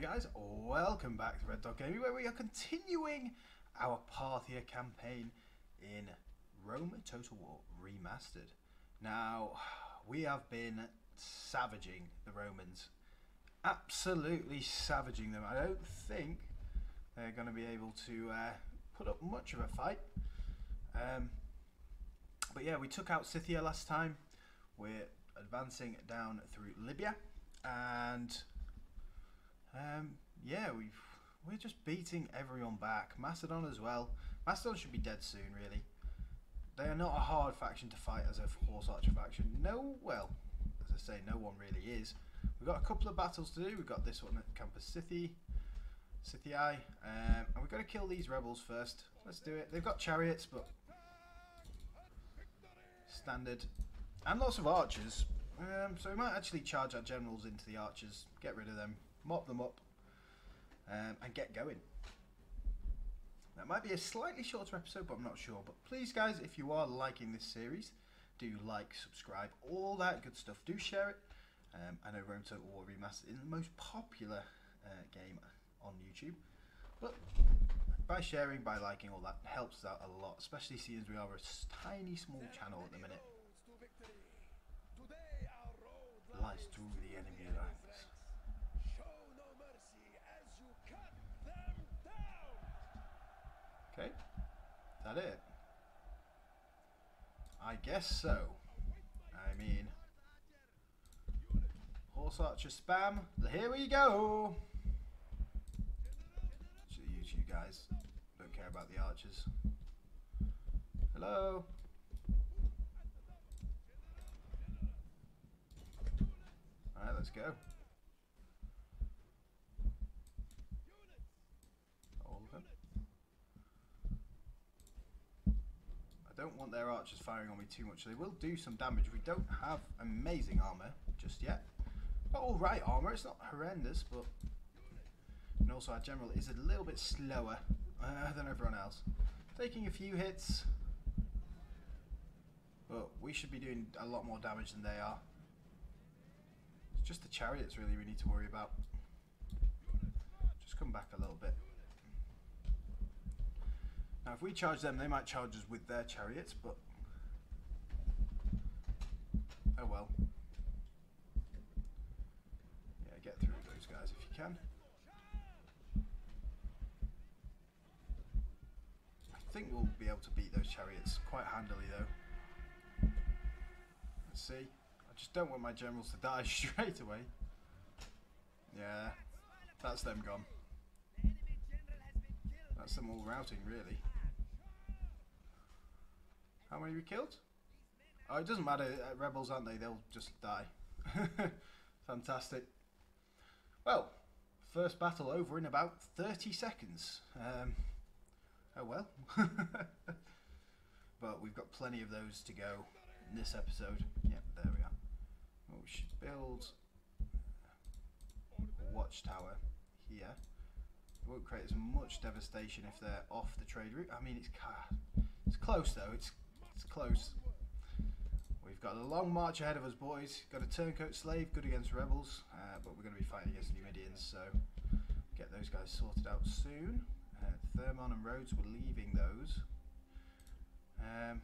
Guys, welcome back to Red Dog Gaming where we are continuing our Parthia campaign in Rome Total War Remastered. Now, we have been savaging the Romans. Absolutely savaging them. I don't think they're going to be able to uh, put up much of a fight. Um, but yeah, we took out Scythia last time. We're advancing down through Libya and um, yeah, we we're just beating everyone back. Macedon as well. Macedon should be dead soon, really. They are not a hard faction to fight as a horse archer faction. No, well, as I say, no one really is. We've got a couple of battles to do. We've got this one at Campus City, Scythii, um, and we've got to kill these rebels first. Let's do it. They've got chariots, but standard, and lots of archers. Um, so we might actually charge our generals into the archers, get rid of them, mop them up, um, and get going. That might be a slightly shorter episode, but I'm not sure. But please, guys, if you are liking this series, do like, subscribe, all that good stuff. Do share it. Um, I know Rome Total War Remastered is the most popular uh, game on YouTube, but by sharing, by liking, all that helps us out a lot, especially seeing as we are a tiny, small channel at the minute. Lies to the enemy Okay, is that it? I guess so. I mean, horse archer spam. Here we go. Use you guys. Don't care about the archers. Hello. Alright, let's go. All of them. I don't want their archers firing on me too much. They will do some damage. We don't have amazing armor just yet. Got alright armor. It's not horrendous, but... And also our general is a little bit slower uh, than everyone else. Taking a few hits. But we should be doing a lot more damage than they are. It's just the chariots really we need to worry about. Just come back a little bit. Now if we charge them, they might charge us with their chariots, but... Oh well. Yeah, get through those guys if you can. I think we'll be able to beat those chariots quite handily though. Let's see. I just don't want my generals to die straight away. Yeah, that's them gone. That's them all routing, really. How many we killed? Oh, it doesn't matter. Uh, rebels, aren't they? They'll just die. Fantastic. Well, first battle over in about 30 seconds. Um, oh well. but we've got plenty of those to go in this episode. Yep, there we are. We should build a watchtower here. It won't create as much devastation if they're off the trade route. I mean, it's it's close though. It's it's close. We've got a long march ahead of us, boys. Got a turncoat slave, good against rebels, uh, but we're going to be fighting against Numidians, so get those guys sorted out soon. Uh, Thermon and Rhodes, we're leaving those. Um,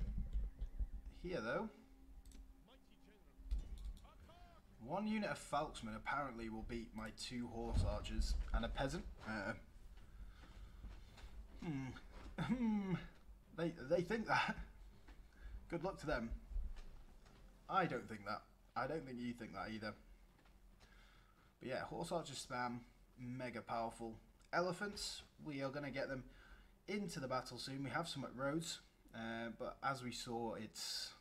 here, though, one unit of Falxmen apparently will beat my two horse archers and a peasant. Uh, hmm. Hmm. They they think that. Good luck to them. I don't think that. I don't think you think that either. But yeah, horse archer spam, mega powerful. Elephants, we are going to get them into the battle soon. We have some at Rhodes, uh, but as we saw, it's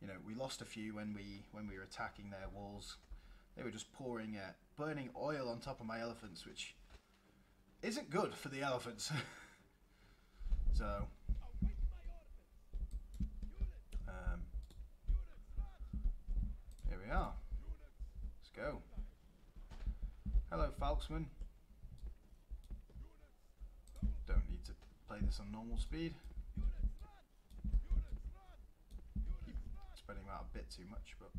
you know we lost a few when we when we were attacking their walls. They were just pouring uh, burning oil on top of my elephants, which isn't good for the elephants. so um, here we are. Let's go. Hello, Falxman. Don't need to play this on normal speed. Keep spreading them out a bit too much, but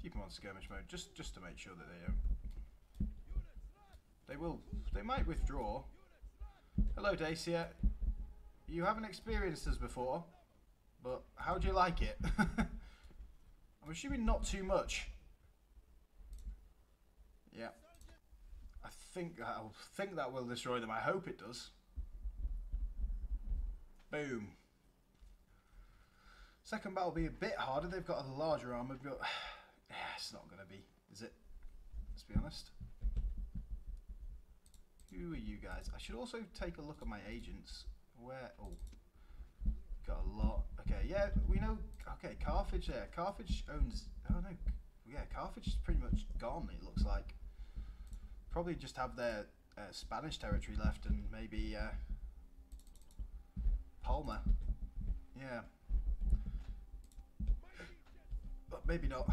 keep them on skirmish mode just just to make sure that they don't. They will. They might withdraw. Hello, Dacia. You haven't experienced this before, but how do you like it? I'm assuming not too much. Yeah. I think I think that will destroy them. I hope it does. Boom. Second battle will be a bit harder. They've got a larger armor, but it's not going to be, is it? Let's be honest. Who are you guys? I should also take a look at my agents. Where? Oh, got a lot. Okay, yeah, we know. Okay, Carthage there. Carthage owns. Oh no, yeah, Carthage is pretty much gone. It looks like. Probably just have their uh, Spanish territory left and maybe uh, Palma. Yeah. But maybe not.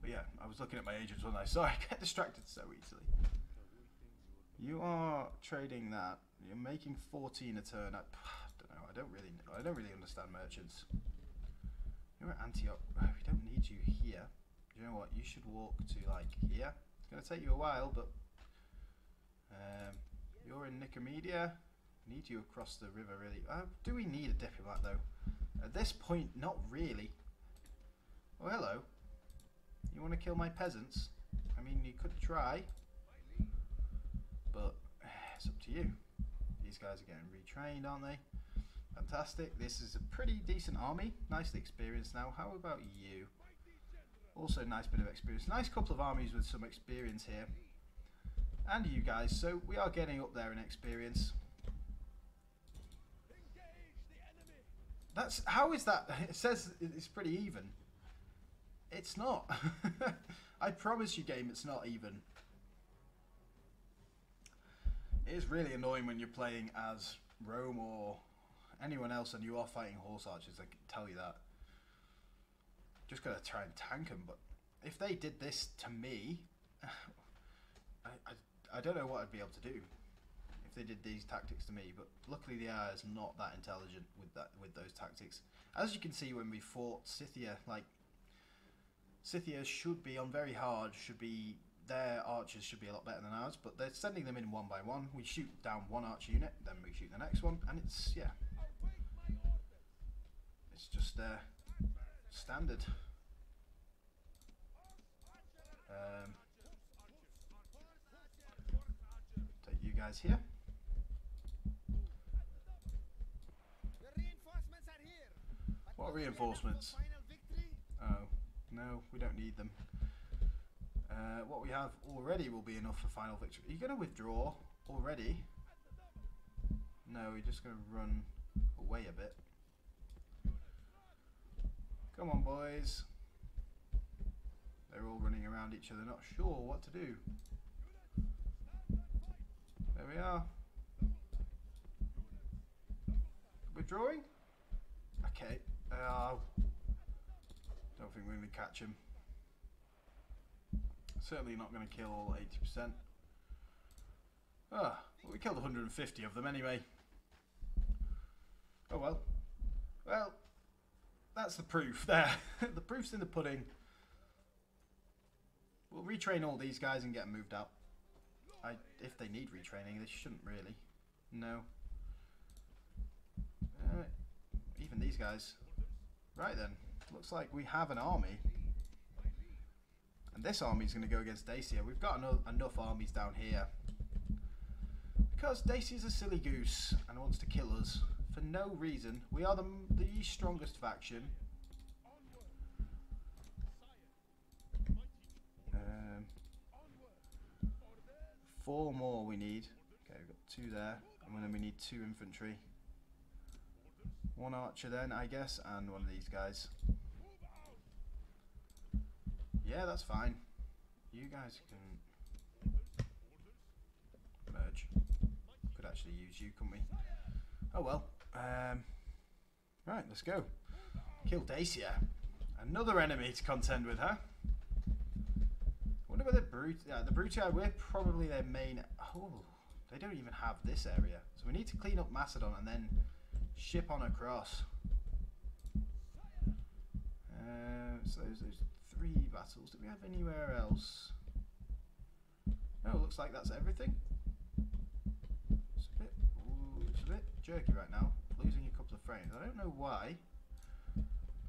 But yeah, I was looking at my agents when I saw I get distracted so easily. You are trading that. You're making 14 a turn. I, I don't know. I don't really. I don't really understand merchants. You're at Antioch. We don't need you here. You know what? You should walk to like here. It's gonna take you a while, but um, you're in Nicomedia. Need you across the river, really? Uh, do we need a diplomat though? At this point, not really. Oh, hello. You want to kill my peasants? I mean, you could try, but it's up to you. These guys are getting retrained, aren't they? Fantastic. This is a pretty decent army. Nicely experienced now. How about you? Also, nice bit of experience. Nice couple of armies with some experience here. And you guys. So we are getting up there in experience. That's how is that? It says it's pretty even. It's not. I promise you, game, it's not even. It is really annoying when you're playing as Rome or anyone else and you are fighting horse archers. I can tell you that. Just gotta try and tank them. But if they did this to me, I, I, I don't know what I'd be able to do if they did these tactics to me. But luckily, the AI is not that intelligent with that with those tactics. As you can see, when we fought Scythia, like Scythia should be on very hard. Should be their archers should be a lot better than ours, but they're sending them in one by one. We shoot down one archer unit, then we shoot the next one, and it's yeah, it's just uh, standard. Um, take you guys here. What reinforcements? Oh, no, we don't need them. Uh, what we have already will be enough for final victory. Are you going to withdraw already? No, we're just going to run away a bit. Come on, boys. They're all running around each other, not sure what to do. There we are. Withdrawing? Okay. Uh, don't think we're going to catch him. Certainly not going to kill all 80%. Ah, well, we killed 150 of them anyway. Oh well. Well, that's the proof there. the proof's in the pudding. We'll retrain all these guys and get them moved out. I, if they need retraining, they shouldn't really. No. Uh, even these guys. Right then. Looks like we have an army. And this army is going to go against Dacia. We've got enough, enough armies down here. Because Dacia's a silly goose and wants to kill us for no reason. We are the, the strongest faction. Um, four more we need. Okay, we've got two there. And then we need two infantry. One archer then, I guess, and one of these guys. Yeah, that's fine. You guys can merge. Could actually use you, couldn't we? Oh well. Um, right, let's go. Kill Dacia. Another enemy to contend with, huh? wonder where the brute. Yeah, the Brutii. We're probably their main. Oh, they don't even have this area, so we need to clean up Macedon and then ship on across. Uh, so three battles. Do we have anywhere else? No, looks like that's everything. It's a bit, ooh, it's a bit jerky right now. Losing a couple of frames. I don't know why.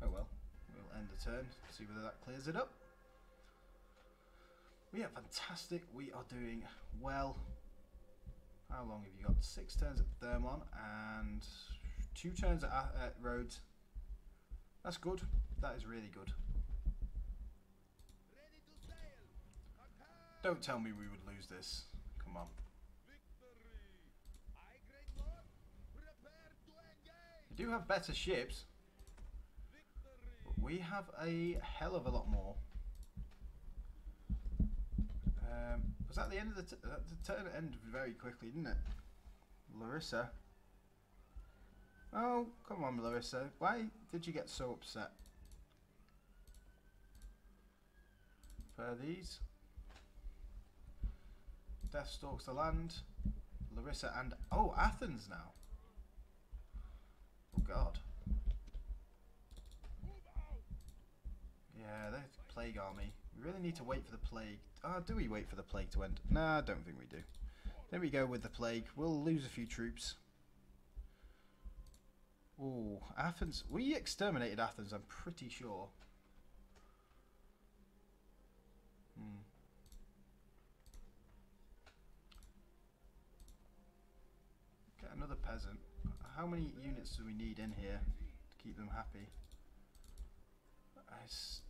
Oh well. We'll end the turn. See whether that clears it up. We are fantastic. We are doing well. How long have you got? Six turns at Thermon and two turns at, at Rhodes. That's good. That is really good. Don't tell me we would lose this. Come on. We do have better ships. But we have a hell of a lot more. Um, was that the end of the, uh, the turn? Ended very quickly, didn't it? Larissa. Oh, come on, Larissa. Why did you get so upset? For these. Death stalks the land. Larissa and... Oh, Athens now. Oh, God. Yeah, they're plague army. We really need to wait for the plague. Oh, do we wait for the plague to end? Nah, I don't think we do. There we go with the plague. We'll lose a few troops. Oh, Athens. We exterminated Athens, I'm pretty sure. Hmm. How many units do we need in here to keep them happy?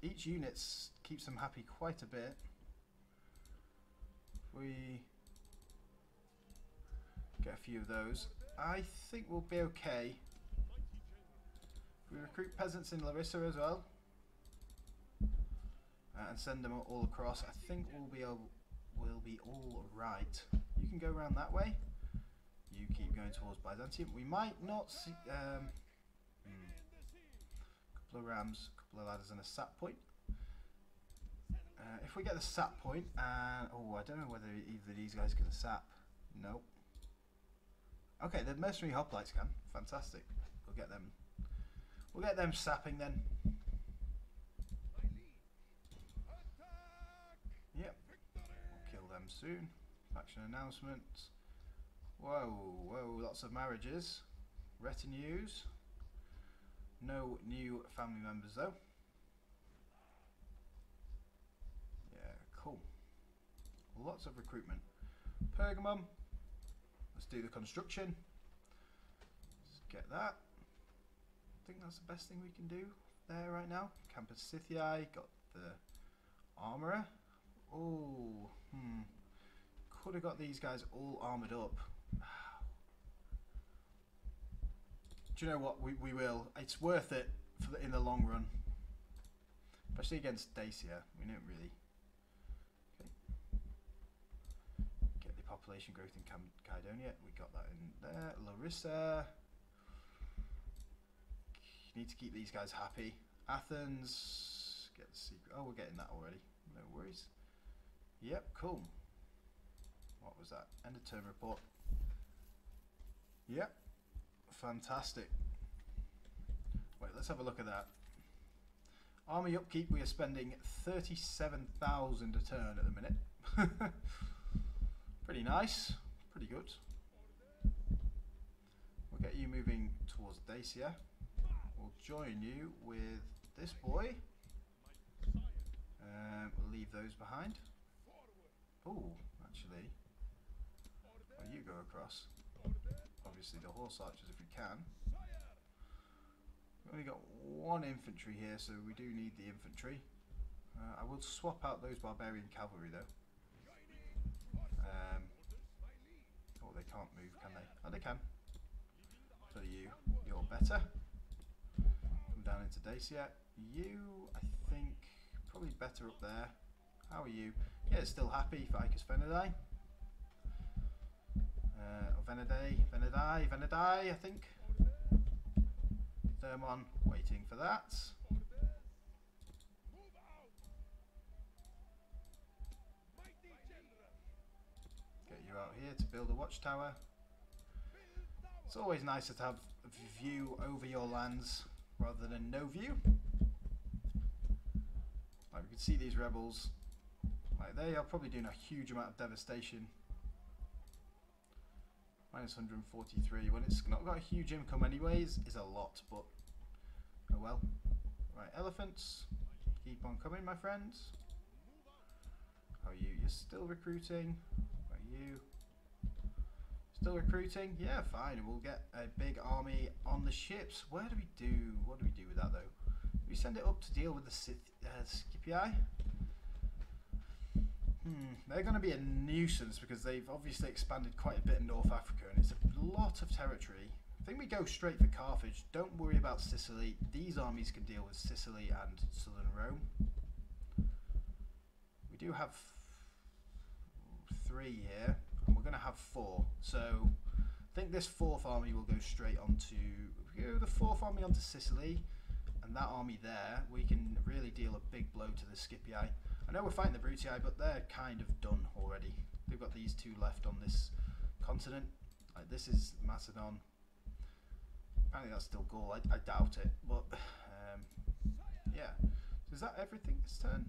each unit keeps them happy quite a bit. If we get a few of those, I think we'll be okay. We recruit peasants in Larissa as well, uh, and send them all across, I think we'll be we'll be all right. You can go around that way. You keep going towards Byzantium. We might not see. Um, hmm, couple of rams, a couple of ladders, and a sap point. Uh, if we get the sap point, and oh, I don't know whether either of these guys can sap. Nope. Okay, the mercenary hoplites can. Fantastic. We'll get them. We'll get them sapping then. Yep. We'll kill them soon. Faction announcements. Whoa, whoa, lots of marriages. Retinues. No new family members though. Yeah, cool. Lots of recruitment. Pergamum. Let's do the construction. Let's get that. I think that's the best thing we can do there right now. Campus Scythii, got the armourer. Oh, hmm. Could have got these guys all armoured up. Do you know what? We, we will. It's worth it for the, in the long run. Especially against Dacia. We don't really Okay. Get the population growth in Cam Cydonia. We got that in there. Larissa. Need to keep these guys happy. Athens. Get the secret. Oh, we're getting that already. No worries. Yep, cool. What was that? End of term report. Yep. Fantastic. Wait, let's have a look at that. Army upkeep, we are spending 37,000 a turn at the minute. Pretty nice. Pretty good. We'll get you moving towards Dacia. We'll join you with this boy. Um, we'll leave those behind. Oh, actually. Well, you go across. Obviously the horse archers if we can. We've only got one infantry here, so we do need the infantry. Uh, I will swap out those barbarian cavalry though. Um, oh, they can't move, can they? Oh, they can. So you, you're better. Come down into Dacia. You, I think, probably better up there. How are you? Yeah, still happy for Icus Venedae. Uh, Venedae, Venedae, I think. Thermon, waiting for that. Get you out here to build a watchtower. It's always nicer to have a view over your lands rather than no view. Like we can see these rebels. Like they are probably doing a huge amount of devastation. Minus 143 when it's not got a huge income anyways is a lot, but oh well. Right, elephants, keep on coming, my friends. How are you? You're still recruiting. Are you? Still recruiting? Yeah, fine. We'll get a big army on the ships. Where do we do? What do we do with that though? Do we send it up to deal with the Sith, uh? Hmm, they're going to be a nuisance because they've obviously expanded quite a bit in North Africa and it's a lot of territory. I think we go straight for Carthage. Don't worry about Sicily. These armies can deal with Sicily and southern Rome. We do have three here, and we're going to have four. So I think this fourth army will go straight onto go the fourth army onto Sicily, and that army there, we can really deal a big blow to the Scipii. Know we're fighting the Brutii, but they're kind of done already. They've got these two left on this continent. Like this is Macedon. Apparently that's still Gaul. I, I doubt it, but um, yeah. So is that everything this turn?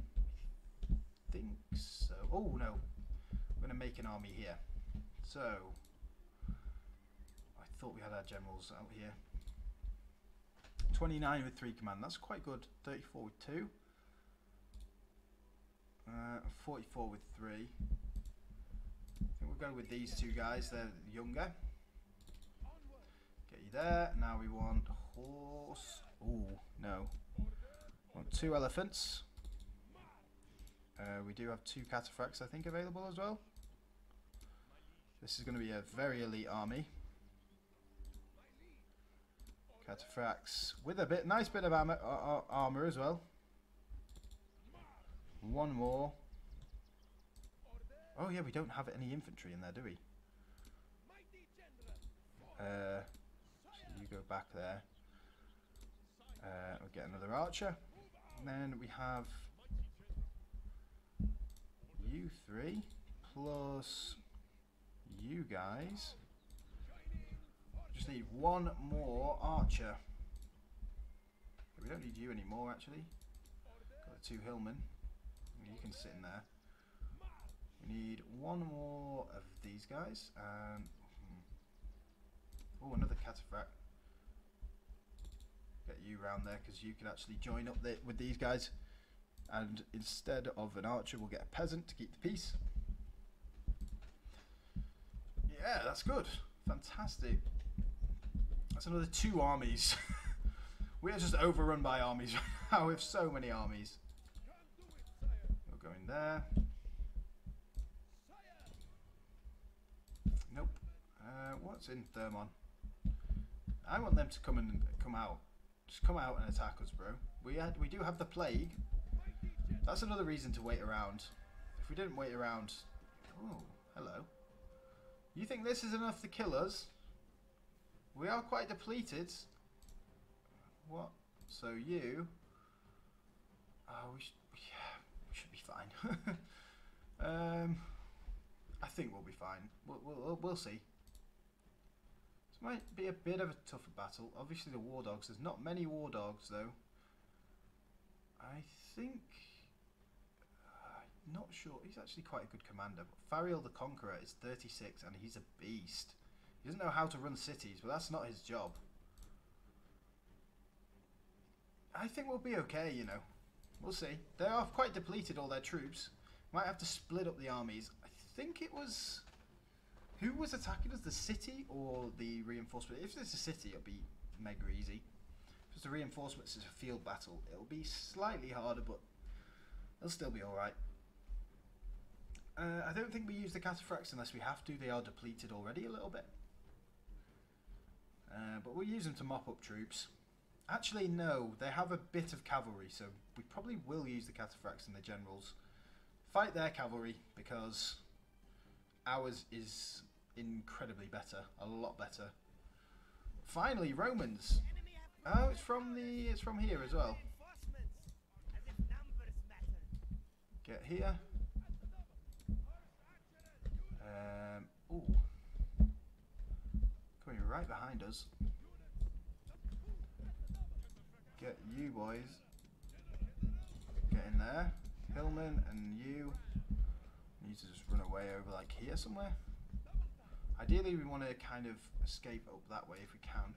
I think so. Oh no, we're gonna make an army here. So I thought we had our generals out here. 29 with 3 command, that's quite good. 34 with 2. Uh, 44 with 3. I think we'll go with these two guys, they're younger. Get you there. Now we want horse. Oh, no. Want two elephants. Uh, we do have two cataphracts, I think, available as well. This is going to be a very elite army. Cataphracts with a bit, nice bit of armor, uh, armor as well. One more. Oh yeah, we don't have any infantry in there, do we? Uh, so you go back there. Uh, we'll get another archer. And then we have you three plus you guys. Just need one more archer. We don't need you anymore actually. Got two hillmen. You can sit in there. We need one more of these guys. And hmm. oh, another cataphract. Get you round there because you can actually join up the, with these guys. And instead of an archer, we'll get a peasant to keep the peace. Yeah, that's good. Fantastic. That's another two armies. we are just overrun by armies right now. We have so many armies. There. Nope. Uh, what's in Thermon? I want them to come and come out. Just come out and attack us, bro. We had, we do have the plague. That's another reason to wait around. If we didn't wait around... Oh, hello. You think this is enough to kill us? We are quite depleted. What? So you... Oh, we, sh yeah, we should be fine. um, I think we'll be fine. We'll, we'll, we'll see. This might be a bit of a tougher battle. Obviously the war dogs. There's not many war dogs though. I think... Uh, not sure. He's actually quite a good commander. But Fariel the Conqueror is 36 and he's a beast. He doesn't know how to run cities, but that's not his job. I think we'll be okay, you know. We'll see. They are quite depleted, all their troops. Might have to split up the armies. I think it was... Who was attacking us? The city or the reinforcement? If it's a city, it'll be mega easy. If it's the reinforcements, it's a field battle. It'll be slightly harder, but it'll still be alright. Uh, I don't think we use the cataphracts unless we have to. They are depleted already a little bit. Uh, but we'll use them to mop up troops. Actually, no. They have a bit of cavalry, so we probably will use the cataphracts and the generals. Fight their cavalry, because ours is incredibly better. A lot better. Finally, Romans. Oh, it's from the... It's from here as well. Get here. Um, ooh Coming right behind us. Get you boys. Get in there. Hillman and you need to just run away over like here somewhere. Ideally, we want to kind of escape up that way if we can.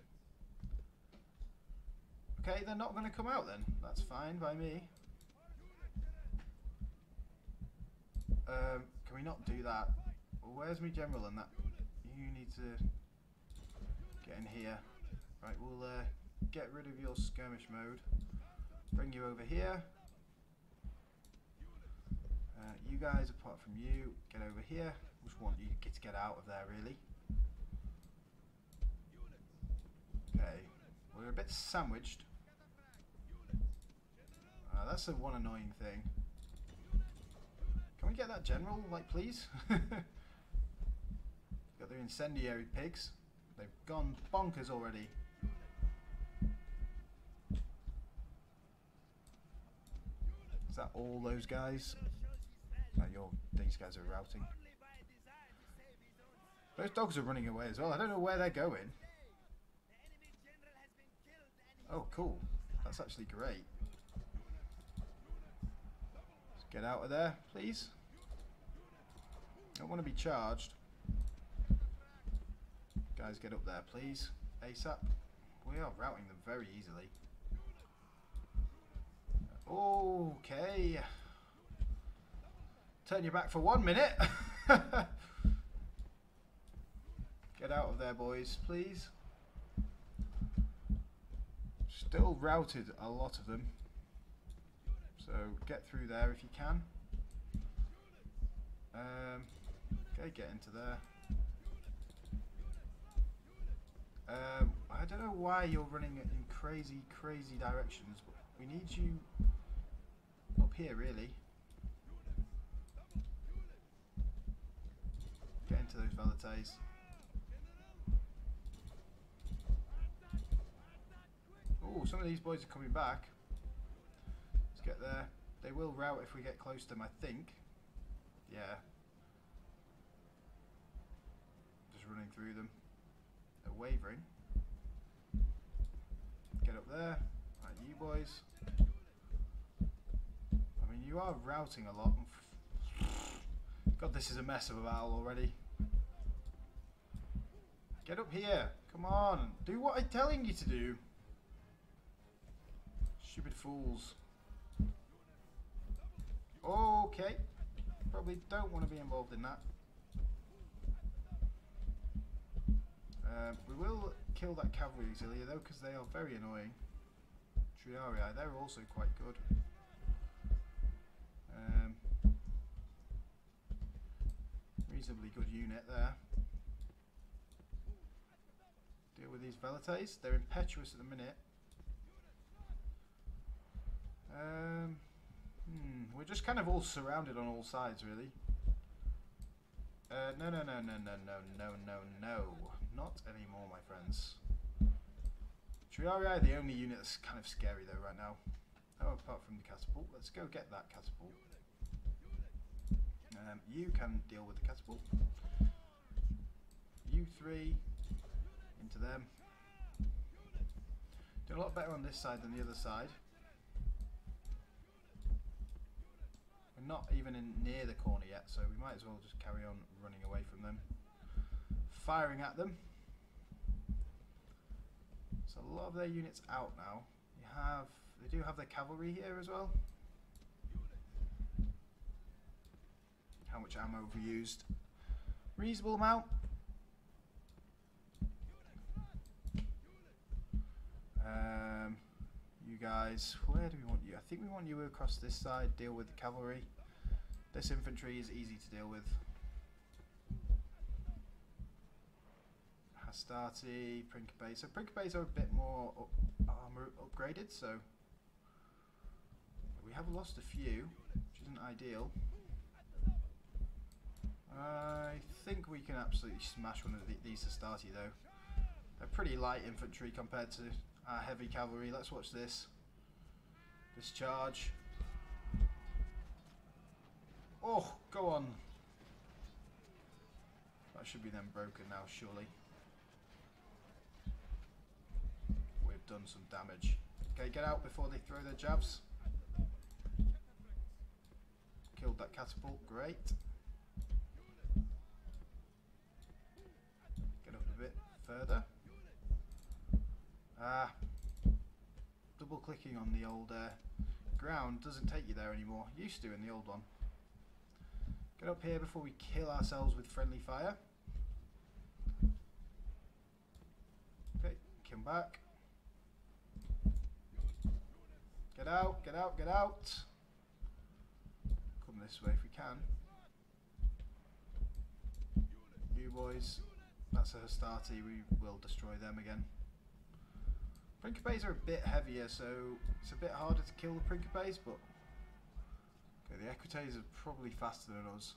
Okay, they're not going to come out then. That's fine by me. Um, can we not do that? Where's my general and that? You need to get in here. Right, we'll uh, get rid of your skirmish mode. Bring you over here. Uh, you guys, apart from you, get over here. Just want you to get out of there, really. Okay, we're a bit sandwiched. Uh, that's the one annoying thing. Can we get that general, like, please? Got their incendiary pigs. They've gone bonkers already. That all those guys? No, you're, these guys are routing. Those dogs are running away as well. I don't know where they're going. Oh, cool. That's actually great. Let's get out of there, please. Don't want to be charged. Guys, get up there, please. ASAP. We are routing them very easily. Okay. Turn your back for one minute. Get out of there, boys, please. Still routed a lot of them. So get through there if you can. Um, okay, get into there. Um, I don't know why you're running in crazy, crazy directions, but we need you here, really. Get into those velites. Oh, some of these boys are coming back. Let's get there. They will rout if we get close to them, I think. Yeah. Just running through them. They're wavering. Get up there. Right, you boys. You are routing a lot. God, this is a mess of a battle already. Get up here. Come on. Do what I'm telling you to do. Stupid fools. Okay. Probably don't want to be involved in that. Um, we will kill that cavalry auxiliary though because they are very annoying. Triarii, they're also quite good. Um, reasonably good unit there. Deal with these velites. They're impetuous at the minute. Um, hmm, we're just kind of all surrounded on all sides, really. Uh, no, no, no, no, no, no, no, no, no. Not anymore, my friends. Triarii are the only unit that's kind of scary, though, right now. Oh, apart from the catapult. Let's go get that catapult. Um, you can deal with the catapult. You three into them. Doing a lot better on this side than the other side. We're not even in near the corner yet, so we might as well just carry on running away from them. Firing at them. So a lot of their units out now. You have, they do have their cavalry here as well. How much ammo have we used? Reasonable amount. Um, you guys, where do we want you? I think we want you across this side, deal with the cavalry. This infantry is easy to deal with. Hastati, Principe. So Principes are a bit more up, armor upgraded, so we have lost a few, which isn't ideal. I think we can absolutely smash one of the, these Hastati though. They're pretty light infantry compared to our heavy cavalry. Let's watch this. Discharge. Oh, go on. That should be then broken now, surely. We've done some damage. Okay, get out before they throw their jabs. Killed that catapult. Great. Get up a bit further. Ah. Double clicking on the old uh, ground doesn't take you there anymore. Used to in the old one. Get up here before we kill ourselves with friendly fire. Okay, come back. Get out, get out, get out. This way if we can. You boys, that's a Hastati, we will destroy them again. Principes are a bit heavier, so it's a bit harder to kill the Principes, but okay, the Equites are probably faster than us.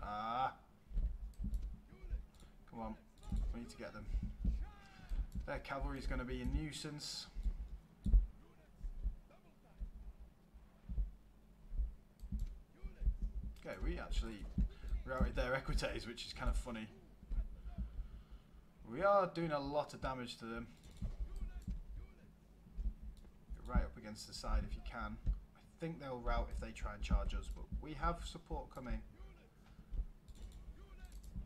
Ah. Come on, we need to get them. Their cavalry is going to be a nuisance. Okay, we actually routed their equites, which is kind of funny. We are doing a lot of damage to them. Get right up against the side if you can. I think they'll rout if they try and charge us, but we have support coming.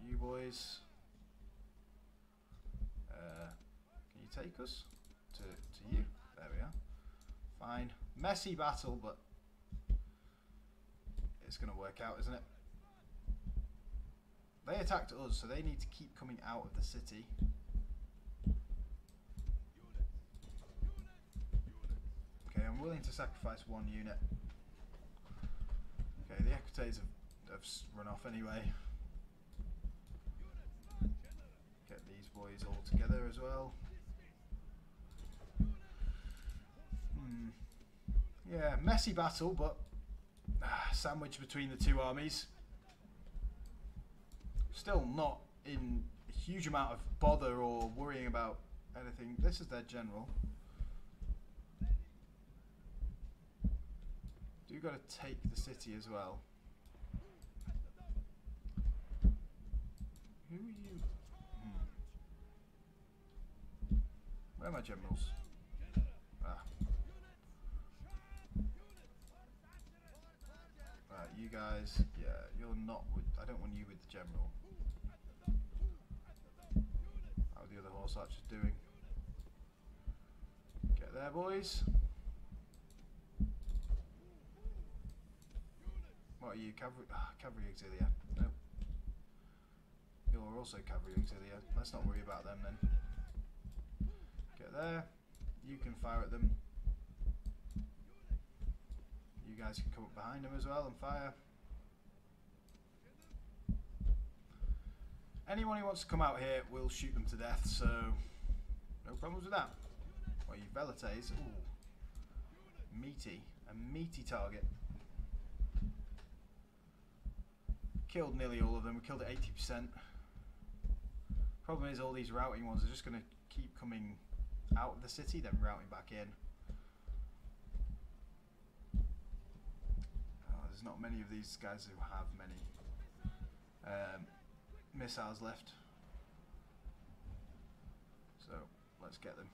You boys. Uh, can you take us to, to you? There we are. Fine. Messy battle, but it's going to work out, isn't it? They attacked us, so they need to keep coming out of the city. Okay, I'm willing to sacrifice one unit. Okay, the Equites have, have run off anyway. Get these boys all together as well. Hmm. Yeah, messy battle, but sandwiched between the two armies still not in a huge amount of bother or worrying about anything. This is their general. Do you got to take the city as well. Who are you? Hmm. Where are my generals? Ah. Right, you guys, yeah, you're not with, I don't want you with the general. How are the other horse archer's doing. Get there, boys. What are you, cavalry? Ah, cavalry auxilia. No. You're also cavalry auxilia. Let's not worry about them then. Get there. You can fire at them. You guys can come up behind them as well and fire. Anyone who wants to come out here, we'll shoot them to death, so no problems with that. Well, you Velites, ooh, meaty, a meaty target. Killed nearly all of them, we killed at 80%. Problem is all these routing ones are just going to keep coming out of the city, then routing back in. Oh, there's not many of these guys who have many. Um, missiles left. So let's get them.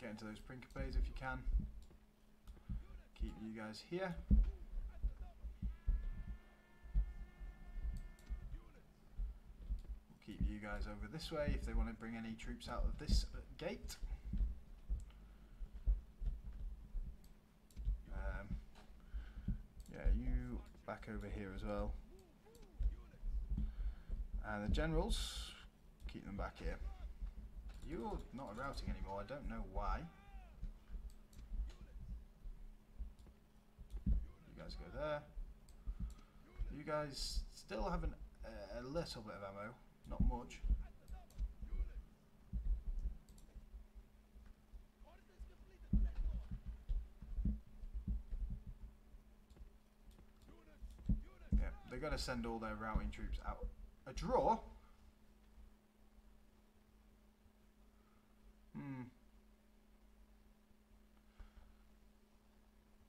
Get into those Principes if you can. Keep you guys here. Keep you guys over this way if they want to bring any troops out of this gate. Back over here as well. And the generals, keep them back here. You're not routing anymore, I don't know why. You guys go there. You guys still have an, uh, a little bit of ammo, not much. They're going to send all their routing troops out. A draw? Hmm.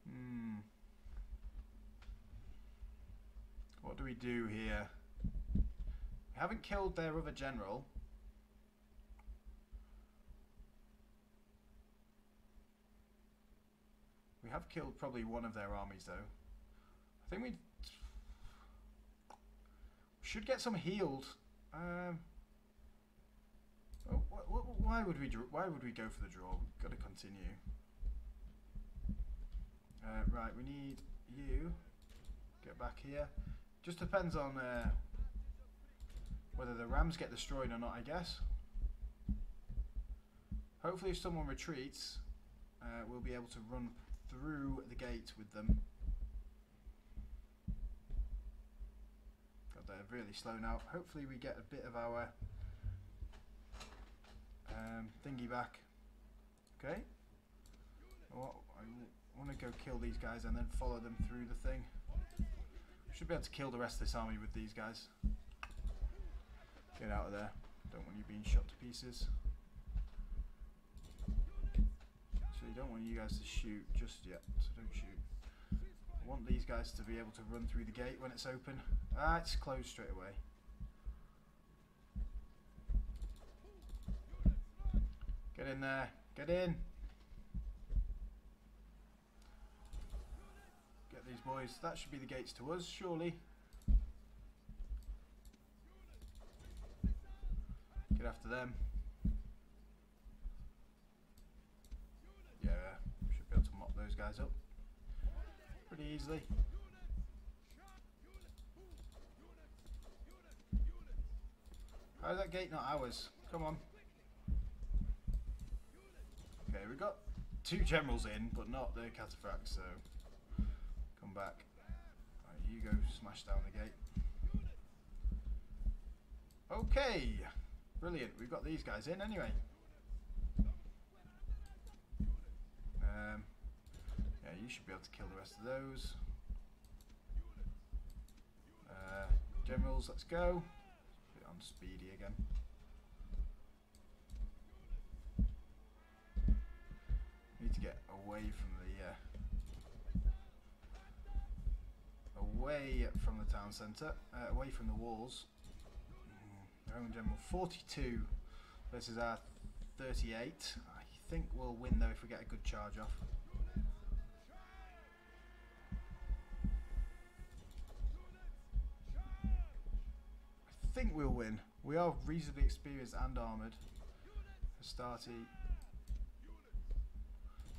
Hmm. What do we do here? We haven't killed their other general. We have killed probably one of their armies though. I think we should get some healed. Um, oh, wh wh why would we why would we go for the draw? We've got to continue. Uh, right, we need you. Get back here. Just depends on uh, whether the Rams get destroyed or not, I guess. Hopefully if someone retreats, uh, we'll be able to run through the gate with them. God, they're really slow now. Hopefully we get a bit of our um, thingy back. Okay. I want to go kill these guys and then follow them through the thing. Should be able to kill the rest of this army with these guys. Get out of there. Don't want you being shot to pieces. So you don't want you guys to shoot just yet, so don't shoot. Want these guys to be able to run through the gate when it's open. Ah, it's closed straight away. Get in there. Get in. Get these boys. That should be the gates to us, surely. Get after them. Yeah, should be able to mop those guys up pretty easily. How's that gate not ours? Come on. Okay, we got two generals in, but not the cataphracts, so come back. Right, you go smash down the gate. Okay, brilliant. We've got these guys in anyway. Um, you should be able to kill the rest of those. Uh, generals, let's go. Put on speedy again. Need to get away from the uh, away from the town centre, uh, away from the walls. Mm, Roman general 42 versus our 38. I think we'll win though if we get a good charge off. Think we'll win. We are reasonably experienced and armoured. Hastati.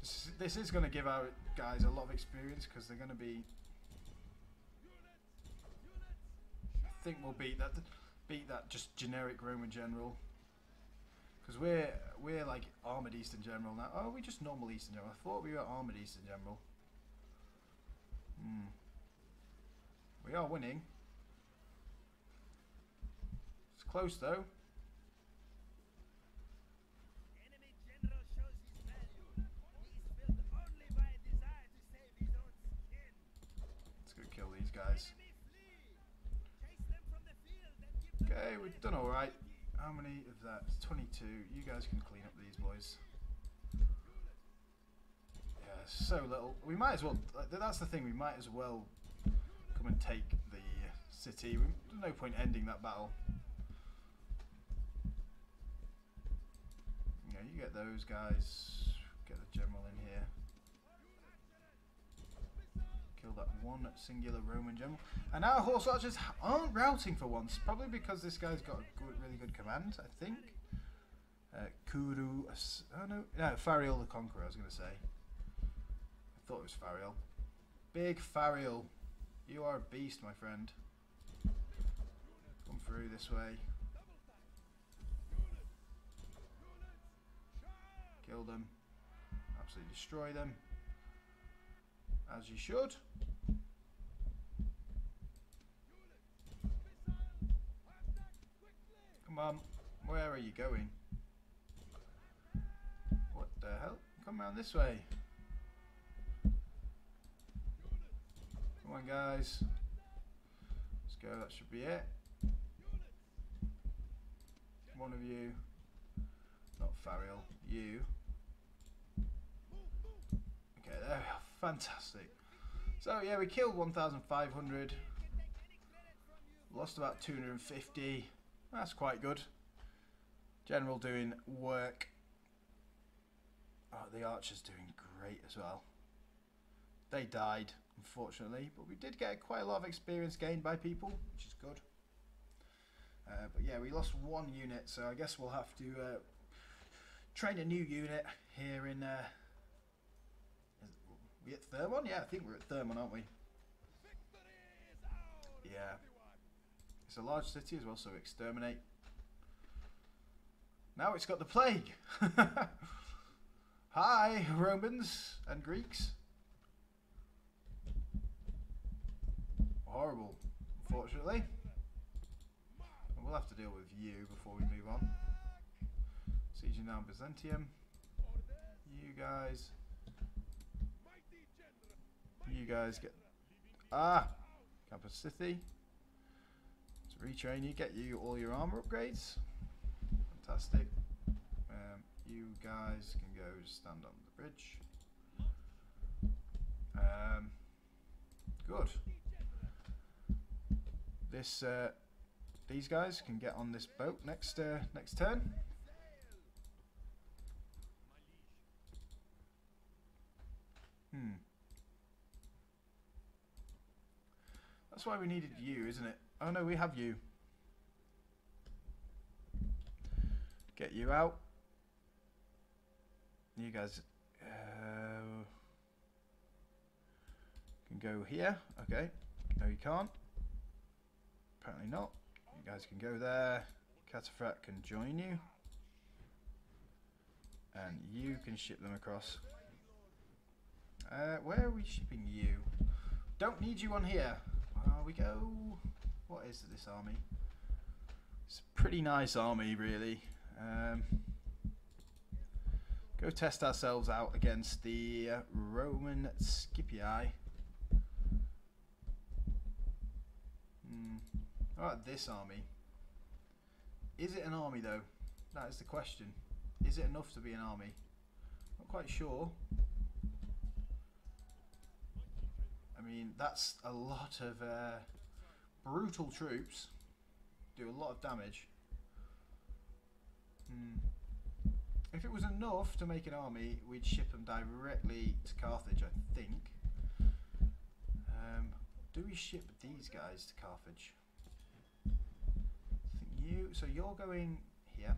This, this is going to give our guys a lot of experience because they're going to be. I think we'll beat that. Beat that just generic Roman general. Because we're we're like armored Eastern General now. Oh, we just normal Eastern General. I thought we were armored Eastern General. Hmm. We are winning. It's close though. Let's go kill these guys. Okay, we've done alright. How many of that? 22. You guys can clean up these boys. Yeah, so little. We might as well. That's the thing. We might as well come and take the city. There's no point ending that battle. You get those guys. Get the general in here. Kill that one singular Roman general. And our horse archers aren't routing for once. Probably because this guy's got a good, really good command, I think. Uh, Kuru... Oh no, no, Fariel the Conqueror, I was going to say. I thought it was Fariel. Big Fariel. You are a beast, my friend. Come through this way. Kill them. Absolutely destroy them. As you should. Come on. Where are you going? What the hell? Come around this way. Come on guys. Let's go, that should be it. One of you. Not Fariel. You. Okay, there we are. Fantastic. So yeah, we killed 1,500. Lost about 250. That's quite good. General doing work. Oh, the archer's doing great as well. They died, unfortunately, but we did get quite a lot of experience gained by people, which is good. Uh, but yeah, we lost one unit, so I guess we'll have to uh, train a new unit here in. Uh, we at Thermon? Yeah, I think we're at Thermon, aren't we? Yeah. It's a large city as well, so exterminate. Now it's got the plague. Hi, Romans and Greeks. Horrible, unfortunately. We'll have to deal with you before we move on. Sieging down Byzantium. You guys. You guys get... Ah! Campus City. To retrain you, get you all your armor upgrades. Fantastic. Um, you guys can go stand on the bridge. Um, good. This, uh, these guys can get on this boat next, uh, next turn. Hmm. That's why we needed you, isn't it? Oh no, we have you. Get you out. You guys uh, can go here. Okay. No, you can't. Apparently not. You guys can go there. Cataphract can join you. And you can ship them across. Uh, where are we shipping you? Don't need you on here. Uh, we go... What is this army? It's a pretty nice army, really. Um, go test ourselves out against the uh, Roman Scipii. Hmm. Alright, this army. Is it an army, though? That is the question. Is it enough to be an army? Not quite sure. I mean, that's a lot of uh, brutal troops. Do a lot of damage. Hmm. If it was enough to make an army, we'd ship them directly to Carthage, I think. Um, do we ship these guys to Carthage? I you. So you're going here.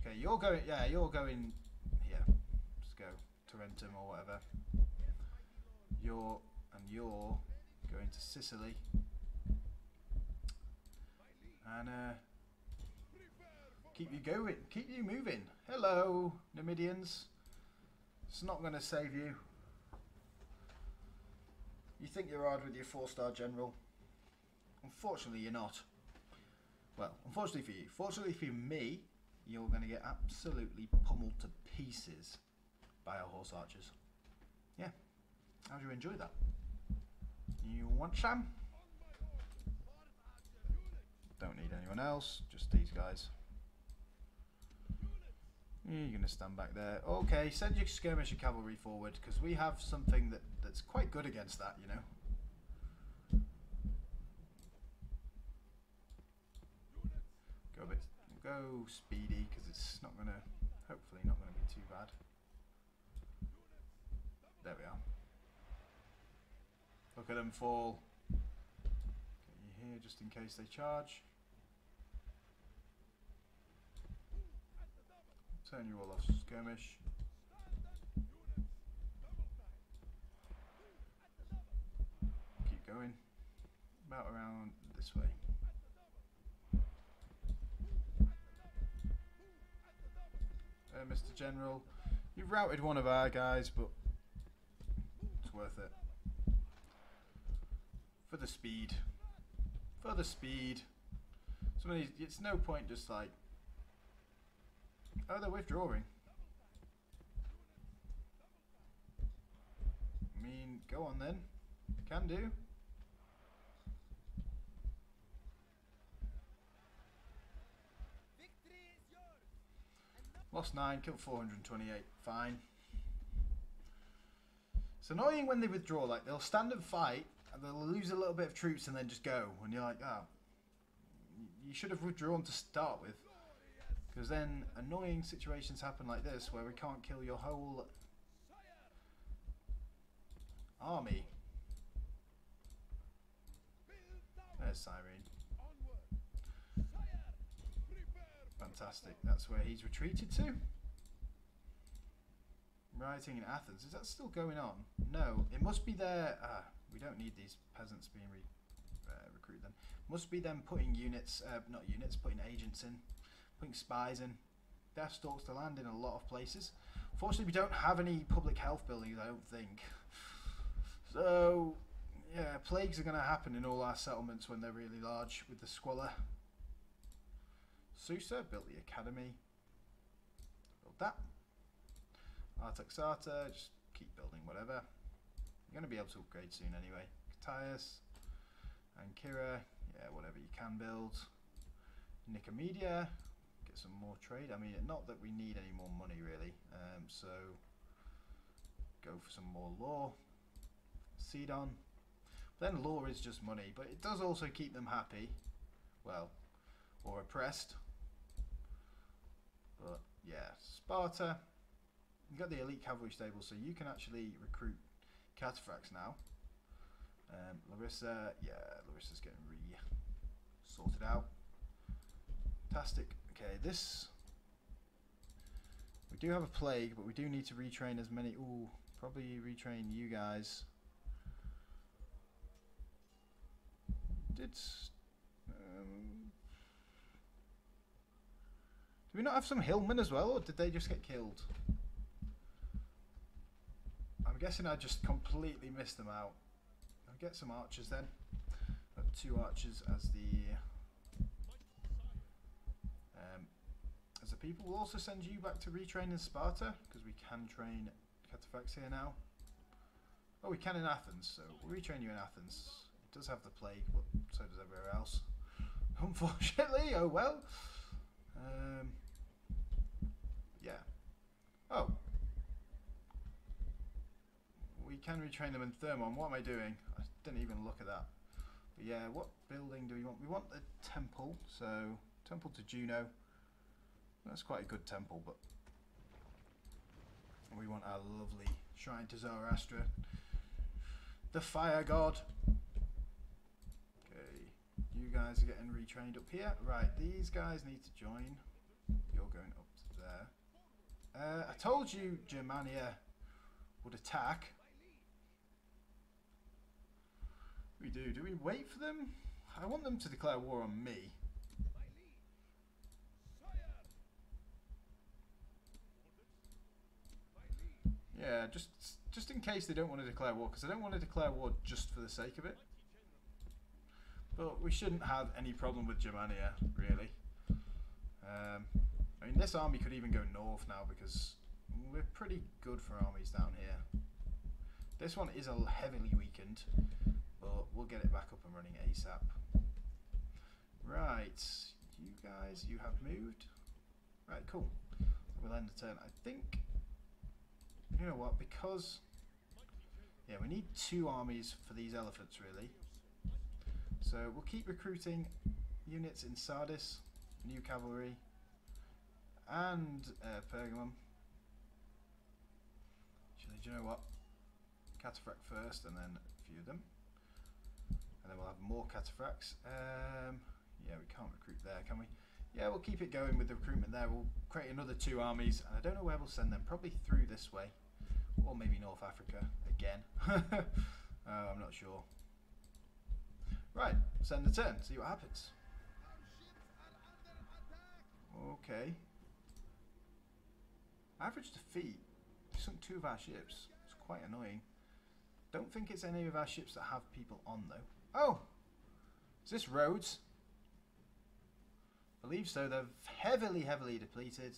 Okay, you're going. Yeah, you're going here. Let's go to Tarentum or whatever. You're and you're going to Sicily. And uh, keep you going, keep you moving. Hello, Numidians. It's not going to save you. You think you're hard with your four-star general? Unfortunately, you're not. Well, unfortunately for you. Fortunately for me, you're going to get absolutely pummeled to pieces by our horse archers. Yeah. How do you enjoy that? You want some? Don't need anyone else, just these guys. You're going to stand back there. Okay, send your skirmisher cavalry forward, because we have something that, that's quite good against that, you know. Go a bit, go speedy, because it's not going to, hopefully not going to be too bad. There we are. Look at them fall. Get you here just in case they charge. Turn you all off skirmish. Keep going. About around this way. Uh, Mr. General, you've routed one of our guys, but it's worth it. For the speed. For the speed. Some of these, it's no point just like Oh, they're withdrawing. I mean, go on then. Can do. Lost 9, killed 428. Fine. It's annoying when they withdraw. Like, they'll stand and fight, they'll lose a little bit of troops and then just go. And you're like, oh, you should have withdrawn to start with. Because then annoying situations happen like this where we can't kill your whole army. There's Cyrene. Fantastic. That's where he's retreated to. Rioting in Athens. Is that still going on? No. It must be there. Ah, we don't need these peasants being re uh, recruited then. Must be them putting units, uh, not units, putting agents in, putting spies in. Death stalks the land in a lot of places. Fortunately, we don't have any public health buildings, I don't think. So, yeah, plagues are going to happen in all our settlements when they're really large with the squalor. Susa built the academy. Build that. Artaxata, just keep building whatever. You're going to be able to upgrade soon anyway. Catius, Ankira, yeah, whatever you can build. Nicomedia, get some more trade. I mean, not that we need any more money really, um, so go for some more law. Sidon. Then law is just money, but it does also keep them happy. Well, or oppressed. But yeah, Sparta. You got the elite cavalry stable, so you can actually recruit cataphracts now. Um, Larissa, yeah, Larissa's getting re sorted out. Fantastic. Okay, this we do have a plague, but we do need to retrain as many. Ooh, probably retrain you guys. Did um, do we not have some hillmen as well, or did they just get killed? I'm guessing I just completely missed them out. I'll get some archers then. Got two archers as the um, as the people. We'll also send you back to retrain in Sparta because we can train cataphracts here now. Oh, we can in Athens, so we'll retrain you in Athens. It does have the plague, but so does everywhere else. Unfortunately, oh well. Um, yeah. Oh, we can retrain them in Thermon. What am I doing? I didn't even look at that. But yeah, what building do we want? We want the temple. So, temple to Juno. That's quite a good temple, but we want our lovely shrine to Zoroaster. The fire god. Okay, you guys are getting retrained up here. Right, these guys need to join. You're going up there. Uh, I told you Germania would attack. We do. Do we wait for them? I want them to declare war on me. Yeah, just just in case they don't want to declare war, because I don't want to declare war just for the sake of it. But we shouldn't have any problem with Germania, really. Um, I mean, this army could even go north now, because we're pretty good for armies down here. This one is a heavily weakened, but we'll get it back up and running ASAP. Right, you guys, you have moved. Right, cool. We'll end the turn. I think, you know what, because, yeah, we need two armies for these elephants, really. So we'll keep recruiting units in Sardis, new cavalry, and uh, Pergamum. Actually, do you know what? Cataphract first, and then a few of them and then we'll have more cataphracts. Um, yeah, we can't recruit there, can we? Yeah, we'll keep it going with the recruitment there. We'll create another two armies. And I don't know where we'll send them. Probably through this way. Or maybe North Africa again. uh, I'm not sure. Right, send the turn. See what happens. Okay. Average defeat. Sunk two of our ships. It's quite annoying. Don't think it's any of our ships that have people on though. Oh! Is this Rhodes? believe so. They're heavily, heavily depleted.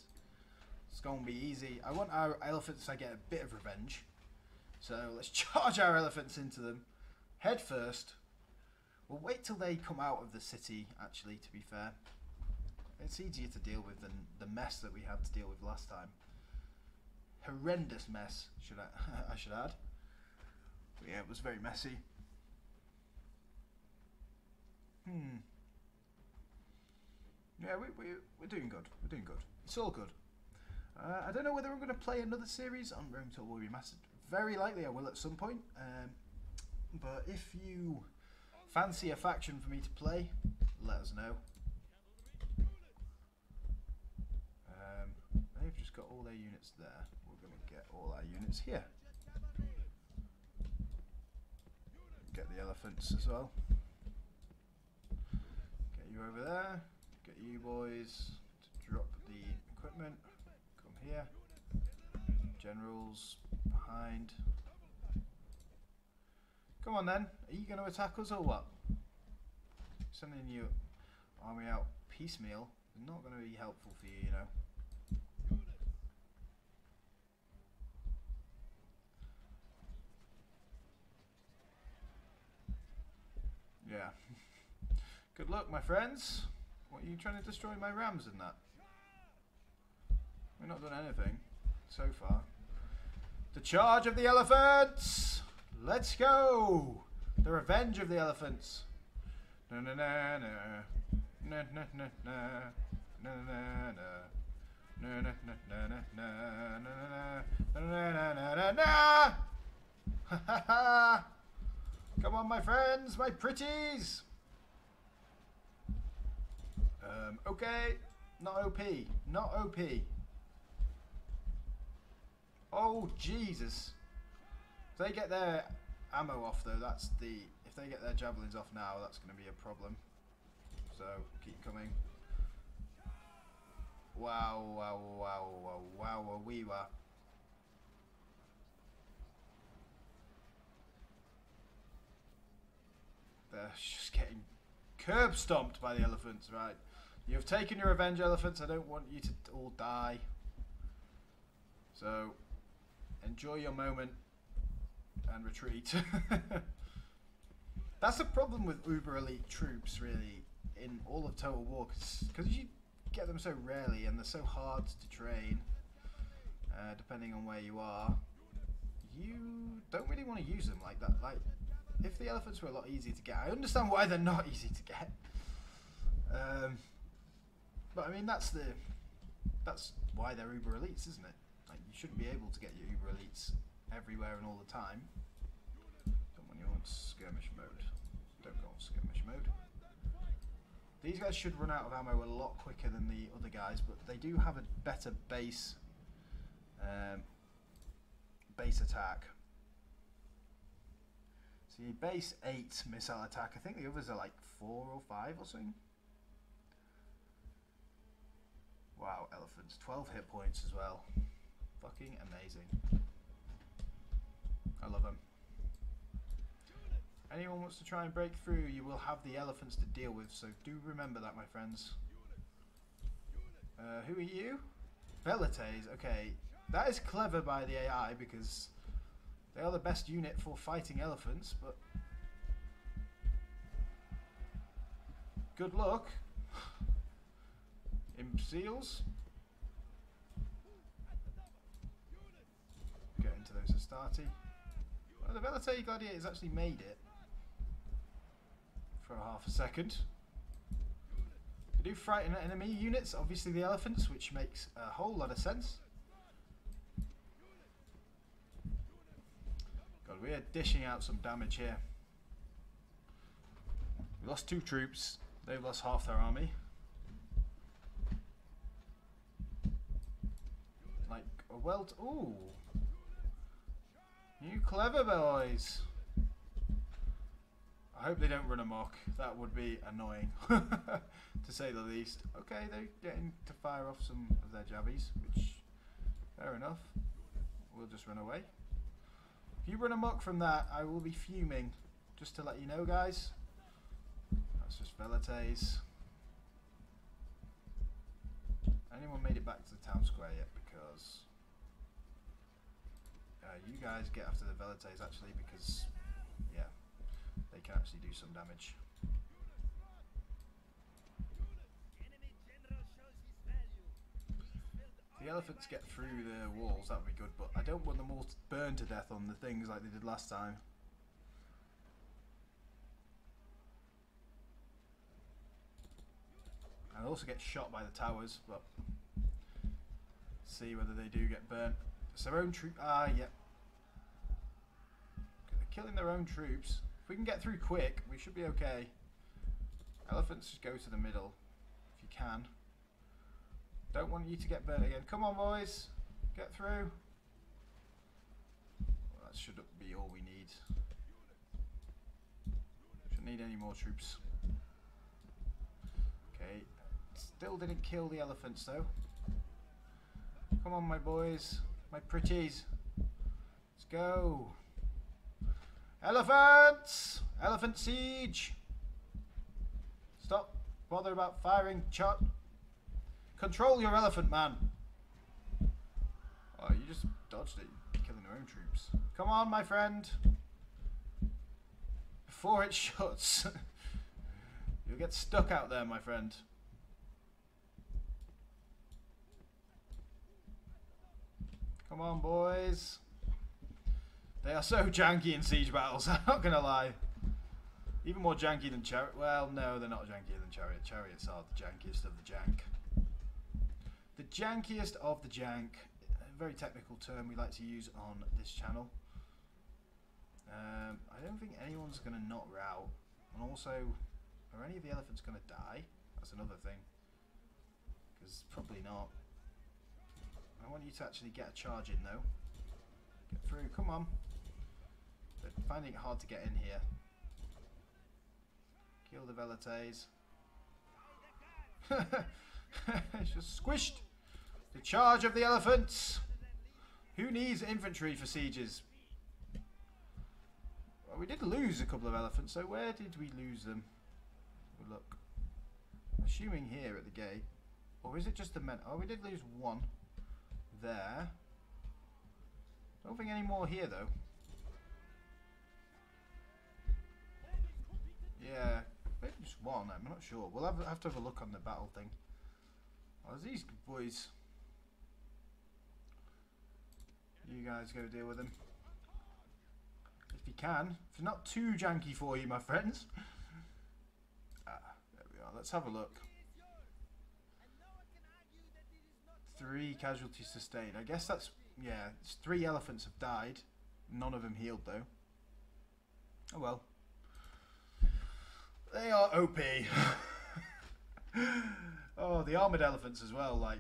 It's going to be easy. I want our elephants to get a bit of revenge. So let's charge our elephants into them. Head first. We'll wait till they come out of the city, actually, to be fair. It's easier to deal with than the mess that we had to deal with last time. Horrendous mess, should I, I should add. But yeah, it was very messy. Hmm. Yeah, we, we, we're doing good. We're doing good. It's all good. Uh, I don't know whether I'm going to play another series on Rome Total War Remastered. Very likely I will at some point. Um, but if you fancy a faction for me to play, let us know. Um, they've just got all their units there. We're going to get all our units here. Get the elephants as well. You over there. Get you boys to drop the equipment. Come here. Generals behind. Come on then. Are you going to attack us or what? Sending you army out piecemeal is not going to be helpful for you, you know. Yeah. Good luck, my friends. What are you trying to destroy my rams and that? We've not done anything so far. The charge of the elephants! Let's go! The revenge of the elephants. Na na na na. Na na na na. Na na na. Na na na na na na na na na na na na! Come on, my friends, my pretties! Um, okay, not OP, not OP. Oh, Jesus. If they get their ammo off, though, that's the... If they get their javelins off now, that's going to be a problem. So, keep coming. Wow, wow, wow, wow, wow, wow, wee wow. They're just getting curb stomped by the elephants, right? You have taken your revenge, elephants. I don't want you to all die. So, enjoy your moment and retreat. That's the problem with uber elite troops, really, in all of Total War, because you get them so rarely and they're so hard to train, uh, depending on where you are. You don't really want to use them like that. Like, if the elephants were a lot easier to get, I understand why they're not easy to get. Um, but I mean, that's the that's why they're uber elites, isn't it? Like, you shouldn't be able to get your uber elites everywhere and all the time. When you're on skirmish mode. Don't go on skirmish mode. These guys should run out of ammo a lot quicker than the other guys, but they do have a better base um, base attack. See, base 8 missile attack. I think the others are like 4 or 5 or something. Wow, elephants. 12 hit points as well. Fucking amazing. I love them. Anyone wants to try and break through, you will have the elephants to deal with, so do remember that, my friends. Uh, who are you? Velites. Okay, that is clever by the AI because they are the best unit for fighting elephants, but good luck. Seals. Get into those Hastati. Well, the Velitae Gladiators actually made it for half a second. They do frighten enemy units, obviously the elephants, which makes a whole lot of sense. God, we are dishing out some damage here. We lost two troops. They've lost half their army. Like a well. Ooh, you clever boys. I hope they don't run amok. That would be annoying, to say the least. Okay, they're getting to fire off some of their jabbies, which fair enough. We'll just run away. If you run amok from that, I will be fuming. Just to let you know, guys. That's just Velites. Anyone made it back to the town square yet? Because you guys get after the Velites actually, because yeah, they can actually do some damage. The elephants get through the walls, that would be good, but I don't want them all to burn to death on the things like they did last time. And I'd also get shot by the towers, but see whether they do get burnt. It's their own troop. Ah, yep. They're killing their own troops. If we can get through quick, we should be okay. Elephants just go to the middle if you can. Don't want you to get burnt again. Come on, boys. Get through. Well, that should be all we need. Shouldn't need any more troops. Okay. Still didn't kill the elephants though. Come on, my boys. My pretties. Let's go. Elephants! Elephant siege! Stop. Bother about firing shot. Control your elephant, man. Oh, you just dodged it. Killing your own troops. Come on, my friend. Before it shuts. You'll get stuck out there, my friend. Come on, boys. They are so janky in siege battles, I'm not going to lie. Even more janky than chariot. Well, no, they're not jankier than chariot. Chariots are the jankiest of the jank. The jankiest of the jank. A very technical term we like to use on this channel. Um, I don't think anyone's going to not rout. And also, are any of the elephants going to die? That's another thing. Because probably not. I want you to actually get a charge in though. Get through, come on. They're finding it hard to get in here. Kill the Velites. it's just squished. The charge of the elephants. Who needs infantry for sieges? Well, we did lose a couple of elephants, so where did we lose them? We'll look. Assuming here at the gate. Or is it just the men? Oh, we did lose one there. Don't think any more here though. Yeah, maybe just one. I'm not sure. We'll have, have to have a look on the battle thing. Oh, these boys. You guys go deal with them. If you can. If it's not too janky for you, my friends. Ah, there we are. Let's have a look. Three casualties sustained. I guess that's... Yeah, three elephants have died. None of them healed, though. Oh, well. They are OP. oh, the armoured elephants as well, like...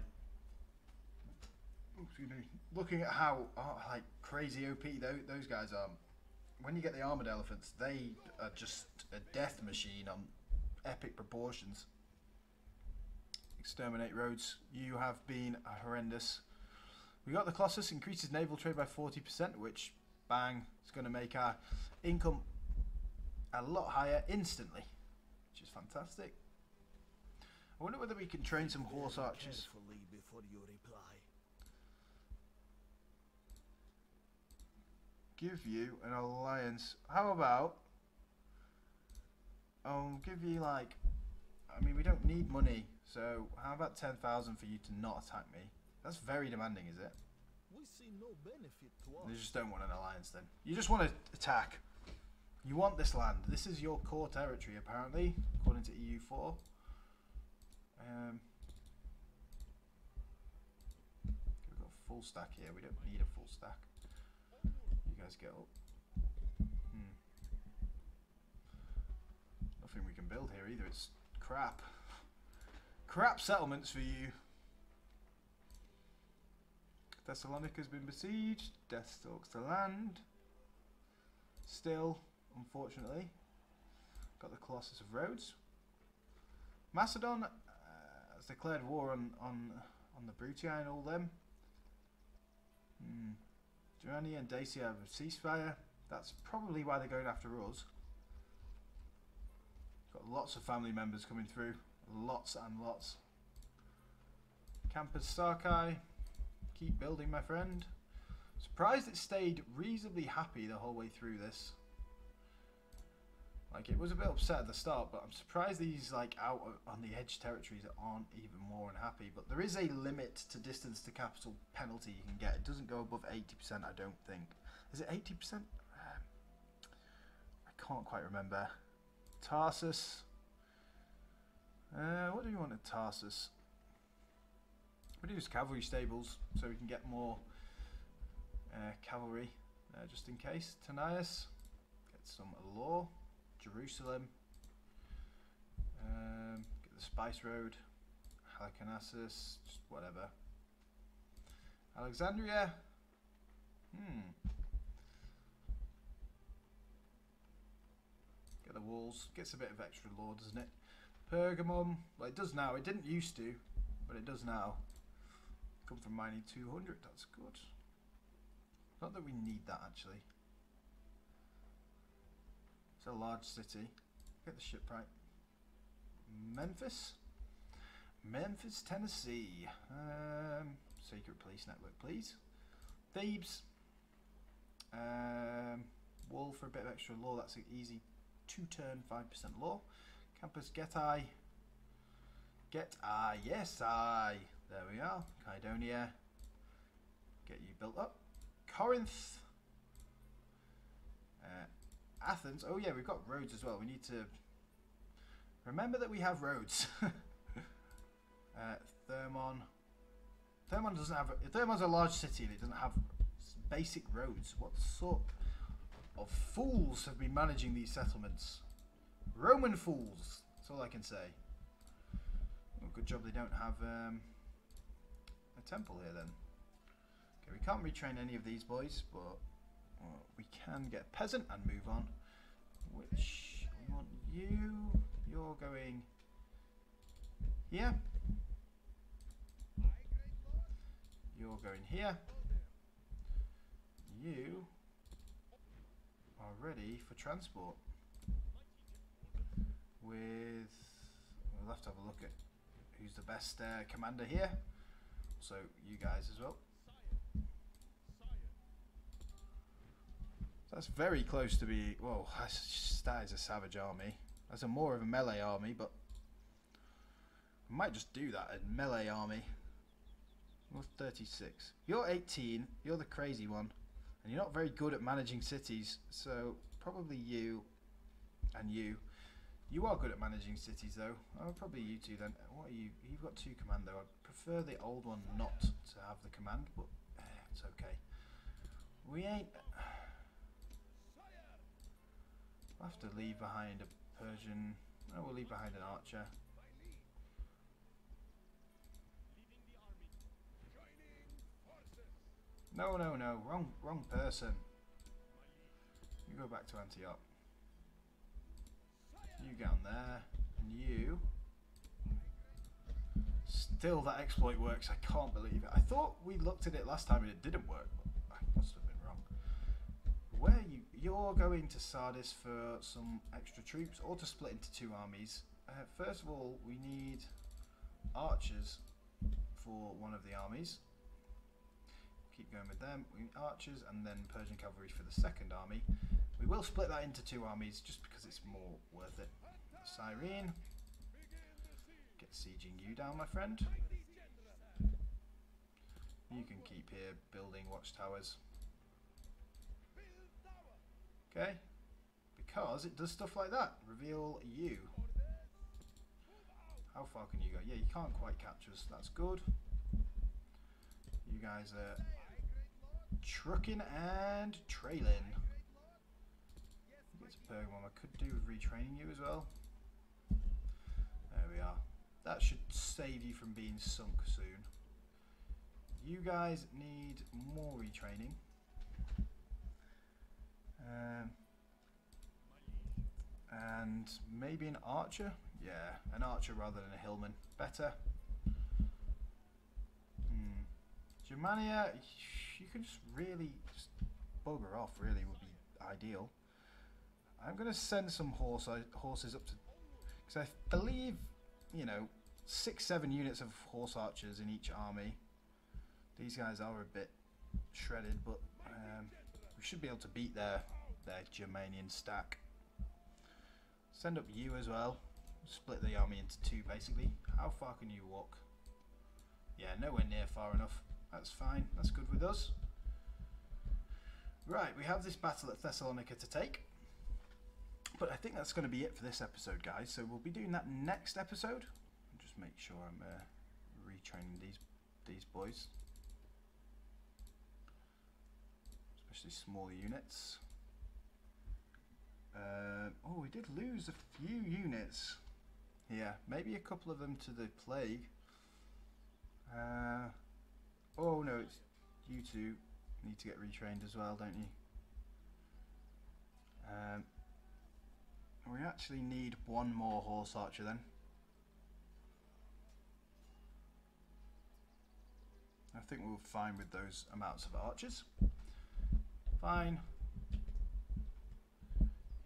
Looking at how, oh, like, crazy OP those, those guys are. When you get the armoured elephants, they are just a death machine on epic proportions. Exterminate Rhodes. You have been horrendous. We got the Colossus, increases naval trade by 40%, which, bang, is going to make our income a lot higher instantly, is fantastic. I wonder whether we can train some horse archers. before you reply. Give you an alliance. How about I'll give you like I mean we don't need money, so how about ten thousand for you to not attack me? That's very demanding, is it? We see no benefit to You us. just don't want an alliance then. You just want to attack. You want this land. This is your core territory, apparently, according to EU4. Um, we've got a full stack here. We don't need a full stack. You guys get up. Hmm. Nothing we can build here either. It's crap. Crap settlements for you. Thessalonica's been besieged. Death stalks the land. Still, unfortunately, got the Colossus of Rhodes. Macedon uh, has declared war on on on the Brutii and all them. Hmm. Durrani and Dacia have a ceasefire. That's probably why they're going after us. Got lots of family members coming through. Lots and lots. Campus Sarkai. Keep building, my friend. Surprised it stayed reasonably happy the whole way through this. Like, it was a bit upset at the start, but I'm surprised these, like, out on the edge territories aren't even more unhappy. But there is a limit to distance to capital penalty you can get. It doesn't go above 80%, I don't think. Is it 80%? Um, I can't quite remember. Tarsus. Uh, what do we want at Tarsus? Reduce cavalry stables so we can get more uh, cavalry uh, just in case. Tanais, get some law. Jerusalem, um, get the Spice Road. Halicarnassus, just whatever. Alexandria, hmm. Get the walls, gets a bit of extra law, doesn't it? Pergamum, well, it does now. It didn't used to, but it does now. Come from mining 200, that's good. Not that we need that actually. A large city. Get the ship right. Memphis? Memphis, Tennessee. Um, secret police network, please. Thebes. Um, Wall for a bit of extra law. That's an easy two turn, 5% law. Campus Get I. Get I. Yes, I. There we are. Kydonia. Get you built up. Corinth. Uh, Athens. Oh yeah, we've got roads as well. We need to remember that we have roads. uh, Thermon. Thermon doesn't have. A, Thermon's a large city and it doesn't have basic roads. What sort of fools have been managing these settlements? Roman fools. That's all I can say. Well, good job they don't have um, a temple here then. Okay, we can't retrain any of these boys, but well, we can get peasant and move on. Which we want you. You're going here. You're going here. You are ready for transport. With we'll have to have a look at who's the best uh, commander here. So you guys as well. That's very close to be. Whoa, that's, that is a savage army. That's a more of a melee army, but I might just do that. A melee army. You're 36. You're 18. You're the crazy one, and you're not very good at managing cities. So probably you and you. You are good at managing cities, though. Oh, probably you two then. What are you? You've got two commando. I'd prefer the old one not to have the command, but it's okay. We ain't. We'll have to leave behind a Persian. Oh, we'll leave behind an archer. No, no, no. Wrong, wrong person. You go back to Antioch. You get on there, and you. Still, that exploit works. I can't believe it. I thought we looked at it last time and it didn't work. But I must have been wrong. Where you? You're going to Sardis for some extra troops, or to split into two armies. Uh, first of all, we need archers for one of the armies. Keep going with them. We need archers and then Persian cavalry for the second army. We will split that into two armies just because it's more worth it. Cyrene. Get sieging you down, my friend. You can keep here building watchtowers. Okay? Because it does stuff like that. Reveal you. How far can you go? Yeah, you can't quite catch us. That's good. You guys are trucking and trailing. Get to Pergamum. I could do with retraining you as well. There we are. That should save you from being sunk soon. You guys need more retraining. Um, and maybe an archer? Yeah, an archer rather than a hillman. Better. Hmm. Germania, you can just really just bugger off, really, would be ideal. I'm going to send some horse, horses up to. Because I believe, you know, six, seven units of horse archers in each army. These guys are a bit shredded, but we should be able to beat their, their Germanian stack. Send up you as well. Split the army into two, basically. How far can you walk? Yeah, nowhere near far enough. That's fine. That's good with us. Right, we have this battle at Thessalonica to take. But I think that's going to be it for this episode, guys. So we'll be doing that next episode. Just make sure I'm uh, retraining these these boys, especially smaller units. Uh, oh, we did lose a few units. Yeah, maybe a couple of them to the plague. Uh, oh no, it's you two need to get retrained as well, don't you? Um, we actually need one more horse archer then. I think we're fine with those amounts of archers. Fine.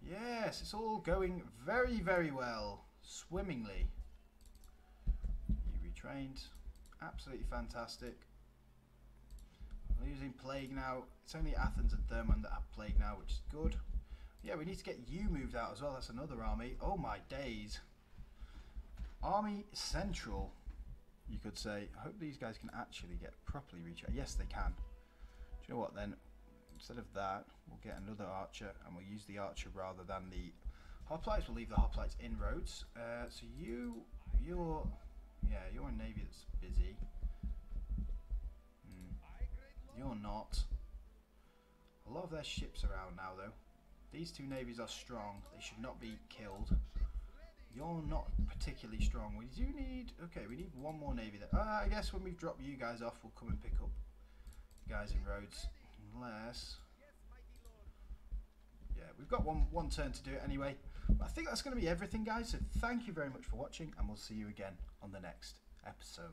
Yes, it's all going very, very well. Swimmingly. You retrained. Absolutely fantastic. Losing plague now. It's only Athens and Thermon that have plague now, which is good. Yeah, we need to get you moved out as well. That's another army. Oh my days. Army Central, you could say. I hope these guys can actually get properly out. Yes, they can. Do you know what then? Instead of that, we'll get another archer and we'll use the archer rather than the hoplites. We'll leave the hoplites in Rhodes. Uh, so you, you're, yeah, you're a navy that's busy. Hmm. You're not. A lot of their ships are around now though. These two navies are strong. They should not be killed. You're not particularly strong. We do need... Okay, we need one more navy there. Uh, I guess when we've dropped you guys off, we'll come and pick up guys in Rhodes. Unless... Yeah, we've got one, one turn to do it anyway. But I think that's going to be everything, guys. So thank you very much for watching, and we'll see you again on the next episode.